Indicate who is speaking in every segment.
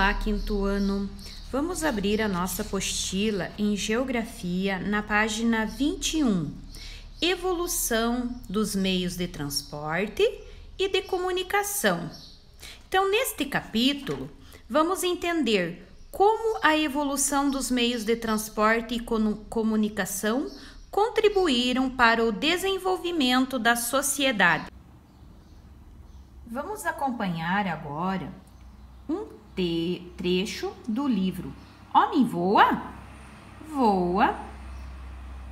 Speaker 1: Olá, quinto ano. Vamos abrir a nossa apostila em Geografia na página 21. Evolução dos meios de transporte e de comunicação. Então, neste capítulo, vamos entender como a evolução dos meios de transporte e comunicação contribuíram para o desenvolvimento da sociedade. Vamos acompanhar agora um trecho do livro Homem Voa? Voa.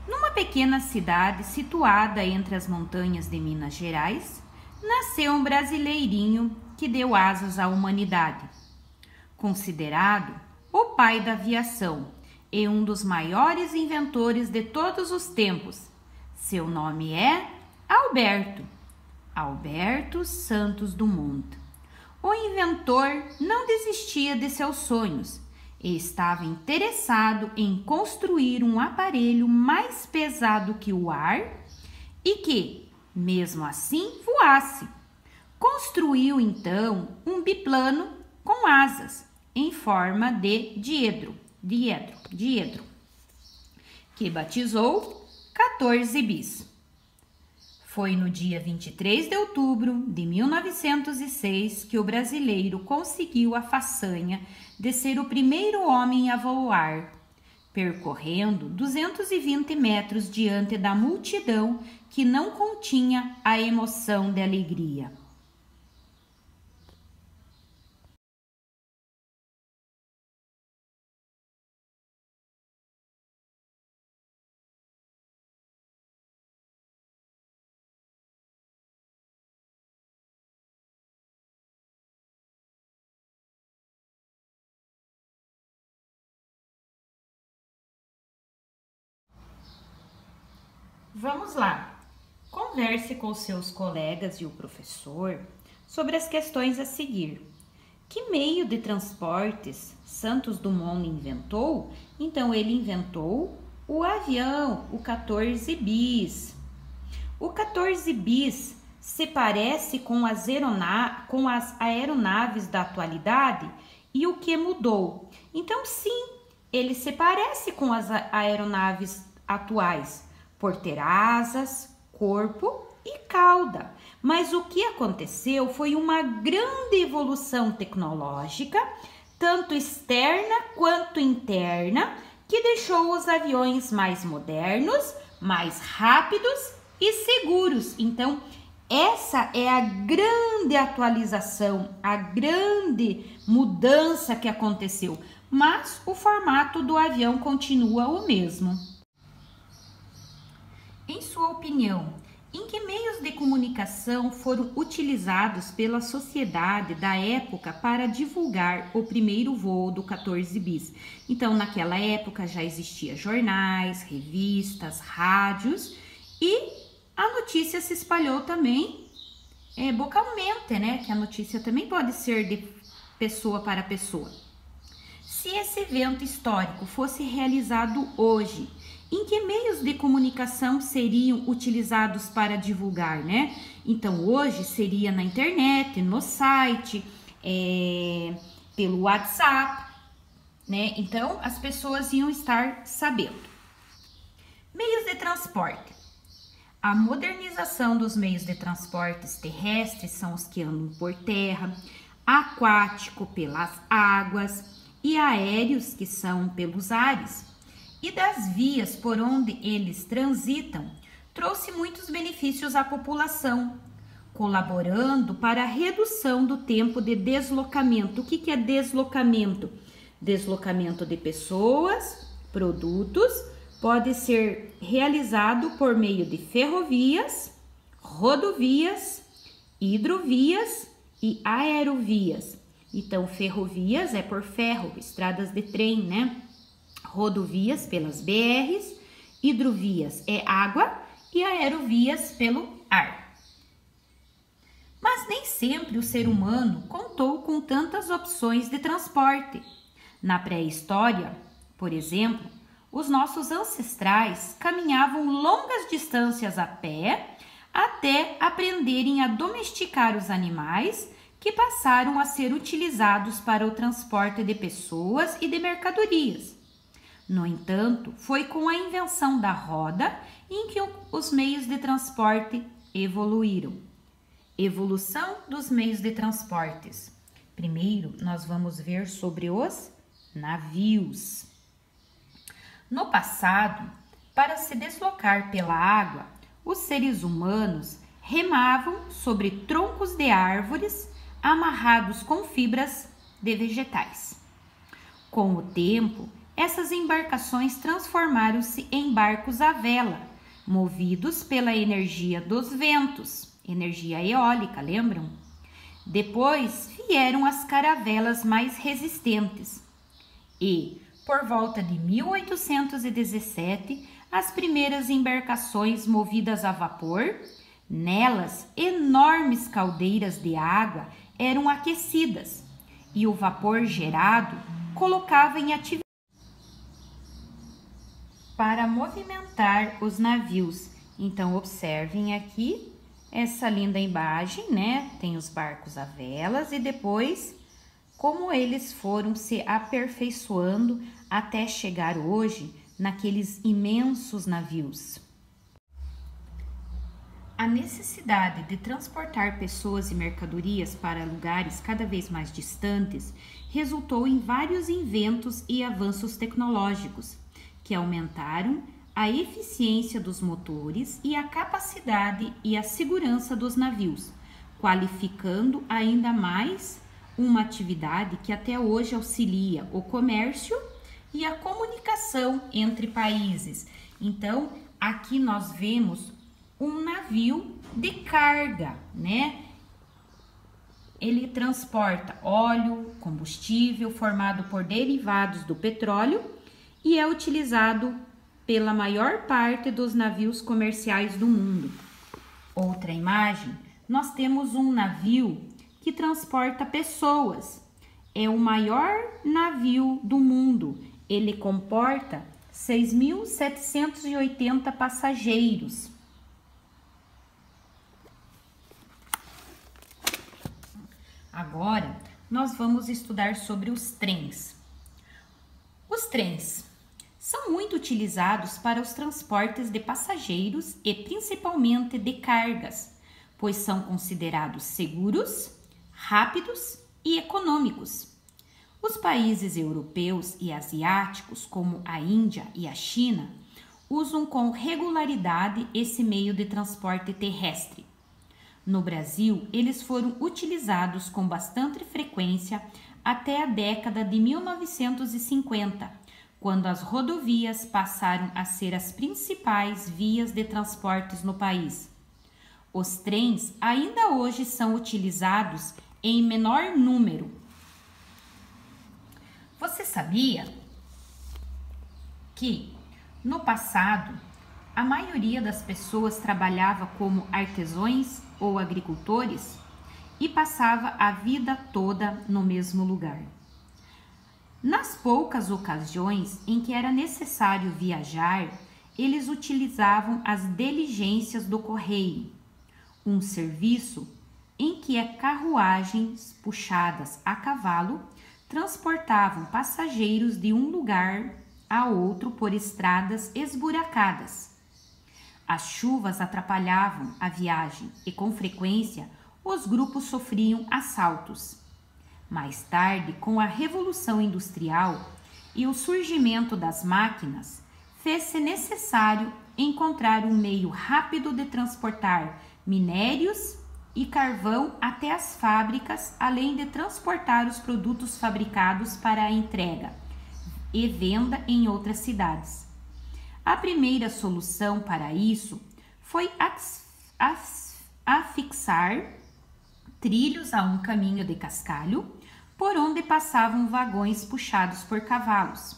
Speaker 1: Numa pequena cidade situada entre as montanhas de Minas Gerais, nasceu um brasileirinho que deu asas à humanidade. Considerado o pai da aviação e um dos maiores inventores de todos os tempos, seu nome é Alberto. Alberto Santos Dumont. O inventor não desistia de seus sonhos e estava interessado em construir um aparelho mais pesado que o ar e que, mesmo assim, voasse. Construiu então um biplano com asas em forma de diedro, diedro, diedro, que batizou 14 bis. Foi no dia 23 de outubro de 1906 que o brasileiro conseguiu a façanha de ser o primeiro homem a voar, percorrendo 220 metros diante da multidão que não continha a emoção de alegria. Vamos lá. Converse com seus colegas e o professor sobre as questões a seguir. Que meio de transportes Santos Dumont inventou? Então, ele inventou o avião, o 14 bis. O 14 bis se parece com as, com as aeronaves da atualidade e o que mudou? Então, sim, ele se parece com as aeronaves atuais por ter asas, corpo e cauda. Mas o que aconteceu foi uma grande evolução tecnológica, tanto externa quanto interna, que deixou os aviões mais modernos, mais rápidos e seguros. Então, essa é a grande atualização, a grande mudança que aconteceu, mas o formato do avião continua o mesmo. Em sua opinião, em que meios de comunicação foram utilizados pela sociedade da época para divulgar o primeiro voo do 14 bis? Então, naquela época já existia jornais, revistas, rádios e a notícia se espalhou também é, bocalmente, né? Que a notícia também pode ser de pessoa para pessoa. Se esse evento histórico fosse realizado hoje, em que meios de comunicação seriam utilizados para divulgar, né? Então, hoje seria na internet, no site, é, pelo WhatsApp, né? Então, as pessoas iam estar sabendo. Meios de transporte. A modernização dos meios de transportes terrestres são os que andam por terra, aquático pelas águas e aéreos que são pelos ares e das vias por onde eles transitam, trouxe muitos benefícios à população, colaborando para a redução do tempo de deslocamento. O que, que é deslocamento? Deslocamento de pessoas, produtos, pode ser realizado por meio de ferrovias, rodovias, hidrovias e aerovias. Então, ferrovias é por ferro, estradas de trem, né? Rodovias pelas BRs, hidrovias é água e aerovias pelo ar. Mas nem sempre o ser humano contou com tantas opções de transporte. Na pré-história, por exemplo, os nossos ancestrais caminhavam longas distâncias a pé até aprenderem a domesticar os animais que passaram a ser utilizados para o transporte de pessoas e de mercadorias. No entanto, foi com a invenção da roda em que os meios de transporte evoluíram. Evolução dos meios de transportes. Primeiro, nós vamos ver sobre os navios. No passado, para se deslocar pela água, os seres humanos remavam sobre troncos de árvores amarrados com fibras de vegetais. Com o tempo, essas embarcações transformaram-se em barcos à vela, movidos pela energia dos ventos, energia eólica, lembram? Depois vieram as caravelas mais resistentes e, por volta de 1817, as primeiras embarcações movidas a vapor. Nelas, enormes caldeiras de água eram aquecidas e o vapor gerado colocava em atividade para movimentar os navios. Então, observem aqui essa linda imagem, né? Tem os barcos a velas e depois como eles foram se aperfeiçoando até chegar hoje naqueles imensos navios. A necessidade de transportar pessoas e mercadorias para lugares cada vez mais distantes resultou em vários inventos e avanços tecnológicos que aumentaram a eficiência dos motores e a capacidade e a segurança dos navios, qualificando ainda mais uma atividade que até hoje auxilia o comércio e a comunicação entre países. Então, aqui nós vemos um navio de carga, né? Ele transporta óleo, combustível formado por derivados do petróleo e é utilizado pela maior parte dos navios comerciais do mundo. Outra imagem, nós temos um navio que transporta pessoas. É o maior navio do mundo. Ele comporta 6.780 passageiros. Agora, nós vamos estudar sobre os trens. Os trens são muito utilizados para os transportes de passageiros e principalmente de cargas, pois são considerados seguros rápidos e econômicos. Os países europeus e asiáticos, como a Índia e a China, usam com regularidade esse meio de transporte terrestre. No Brasil, eles foram utilizados com bastante frequência até a década de 1950, quando as rodovias passaram a ser as principais vias de transportes no país. Os trens ainda hoje são utilizados em menor número. Você sabia que no passado a maioria das pessoas trabalhava como artesãos ou agricultores e passava a vida toda no mesmo lugar? Nas poucas ocasiões em que era necessário viajar, eles utilizavam as diligências do correio, um serviço em que carruagens puxadas a cavalo transportavam passageiros de um lugar a outro por estradas esburacadas. As chuvas atrapalhavam a viagem e, com frequência, os grupos sofriam assaltos. Mais tarde, com a Revolução Industrial e o surgimento das máquinas, fez-se necessário encontrar um meio rápido de transportar minérios e carvão até as fábricas, além de transportar os produtos fabricados para a entrega e venda em outras cidades. A primeira solução para isso foi afixar trilhos a um caminho de cascalho por onde passavam vagões puxados por cavalos.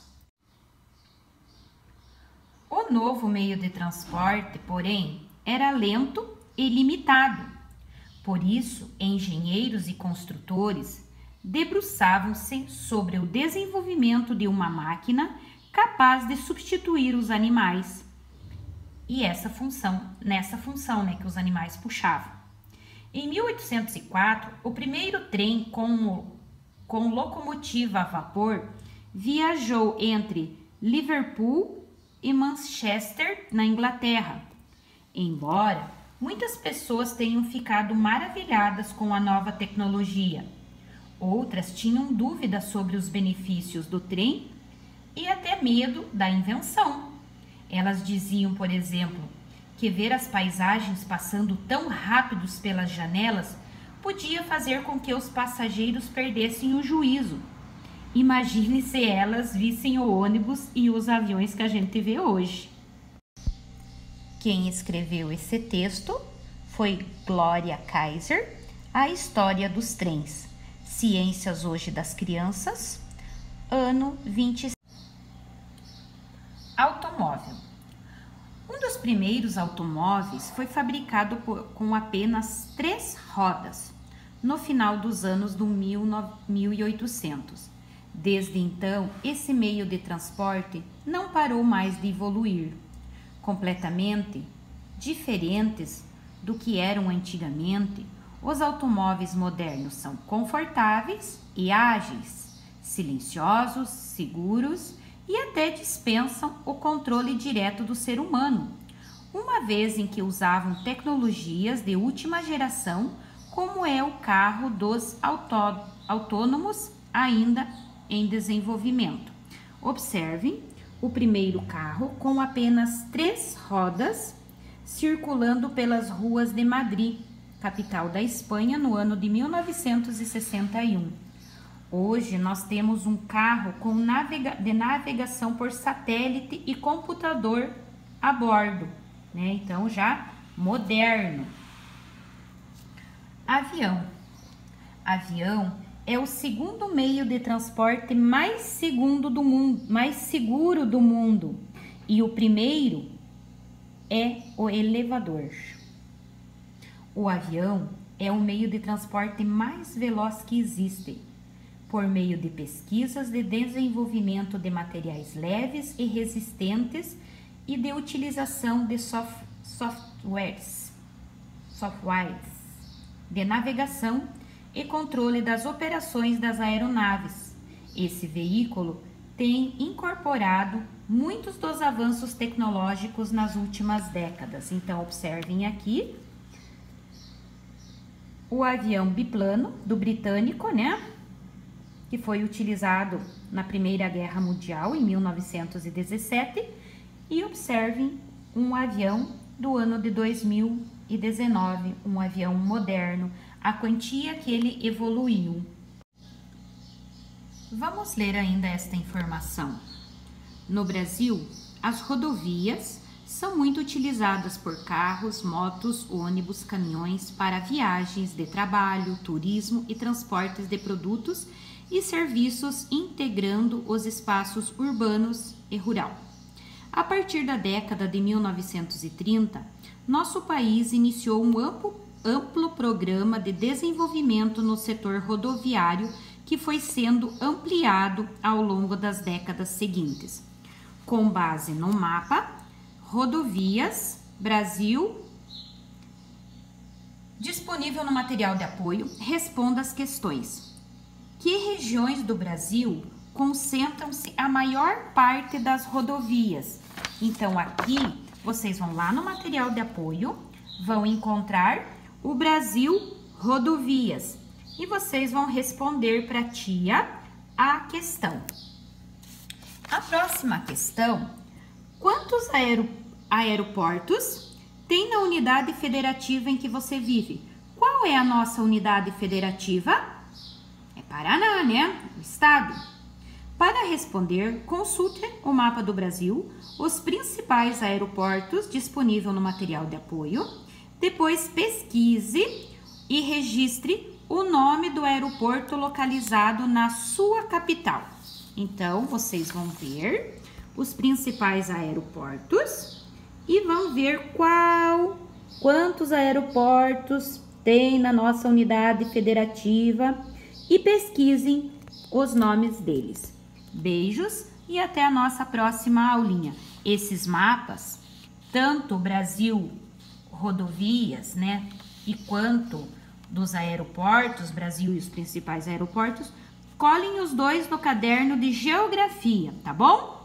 Speaker 1: O novo meio de transporte, porém, era lento e limitado por isso, engenheiros e construtores debruçavam-se sobre o desenvolvimento de uma máquina capaz de substituir os animais. E essa função, nessa função, né, que os animais puxavam. Em 1804, o primeiro trem com, com locomotiva a vapor viajou entre Liverpool e Manchester, na Inglaterra. Embora muitas pessoas tenham ficado maravilhadas com a nova tecnologia, outras tinham dúvidas sobre os benefícios do trem e até medo da invenção. Elas diziam, por exemplo, que ver as paisagens passando tão rápidos pelas janelas podia fazer com que os passageiros perdessem o juízo. Imagine se elas vissem o ônibus e os aviões que a gente vê hoje. Quem escreveu esse texto foi Glória Kaiser, A História dos Trens, Ciências Hoje das Crianças, ano 20. Automóvel. Primeiros automóveis foi fabricado por, com apenas três rodas, no final dos anos do 1800. Desde então, esse meio de transporte não parou mais de evoluir, completamente diferentes do que eram antigamente. Os automóveis modernos são confortáveis e ágeis, silenciosos, seguros e até dispensam o controle direto do ser humano, uma vez em que usavam tecnologias de última geração, como é o carro dos autônomos ainda em desenvolvimento. Observem o primeiro carro com apenas três rodas circulando pelas ruas de Madrid, capital da Espanha, no ano de 1961. Hoje nós temos um carro com navega de navegação por satélite e computador a bordo, né? Então já moderno. Avião. Avião é o segundo meio de transporte mais segundo do mundo, mais seguro do mundo, e o primeiro é o elevador. O avião é o meio de transporte mais veloz que existe por meio de pesquisas de desenvolvimento de materiais leves e resistentes e de utilização de soft, softwares, softwares de navegação e controle das operações das aeronaves. Esse veículo tem incorporado muitos dos avanços tecnológicos nas últimas décadas. Então, observem aqui o avião biplano do britânico, né? que foi utilizado na Primeira Guerra Mundial em 1917 e observem um avião do ano de 2019, um avião moderno, a quantia que ele evoluiu. Vamos ler ainda esta informação. No Brasil, as rodovias são muito utilizadas por carros, motos, ônibus, caminhões para viagens de trabalho, turismo e transportes de produtos e serviços integrando os espaços urbanos e rural. A partir da década de 1930, nosso país iniciou um amplo, amplo programa de desenvolvimento no setor rodoviário que foi sendo ampliado ao longo das décadas seguintes. Com base no mapa Rodovias Brasil, disponível no material de apoio, responda as questões que regiões do Brasil concentram-se a maior parte das rodovias. Então, aqui vocês vão lá no material de apoio, vão encontrar o Brasil rodovias e vocês vão responder para a tia a questão. A próxima questão: quantos aero, aeroportos tem na unidade federativa em que você vive? Qual é a nossa unidade federativa? Paraná, né? O estado. Para responder, consulte o mapa do Brasil, os principais aeroportos disponível no material de apoio. Depois pesquise e registre o nome do aeroporto localizado na sua capital. Então, vocês vão ver os principais aeroportos e vão ver qual, quantos aeroportos tem na nossa unidade federativa e pesquisem os nomes deles. Beijos e até a nossa próxima aulinha. Esses mapas, tanto Brasil rodovias, né, e quanto dos aeroportos, Brasil e os principais aeroportos, colhem os dois no caderno de geografia, tá bom?